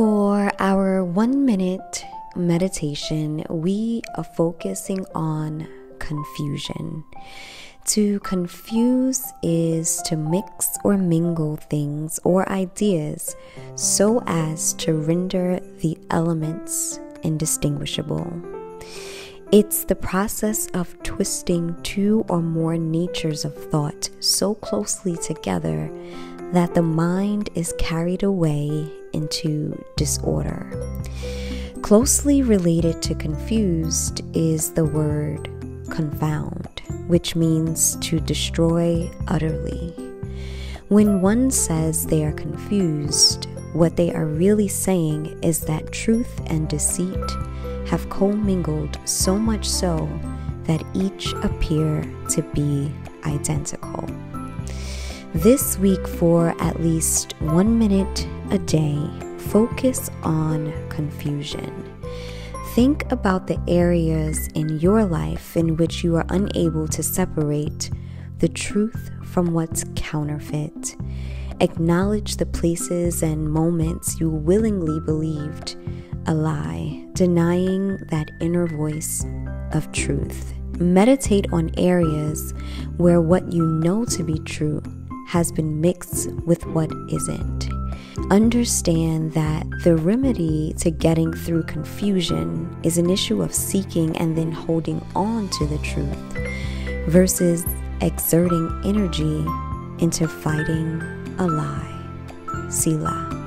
For our one minute meditation, we are focusing on confusion. To confuse is to mix or mingle things or ideas so as to render the elements indistinguishable. It's the process of twisting two or more natures of thought so closely together that the mind is carried away into disorder. Closely related to confused is the word confound, which means to destroy utterly. When one says they are confused, what they are really saying is that truth and deceit have commingled so much so that each appear to be identical. This week, for at least one minute a day, focus on confusion. Think about the areas in your life in which you are unable to separate the truth from what's counterfeit. Acknowledge the places and moments you willingly believed a lie, denying that inner voice of truth. Meditate on areas where what you know to be true has been mixed with what isn't. Understand that the remedy to getting through confusion is an issue of seeking and then holding on to the truth versus exerting energy into fighting a lie. Selah.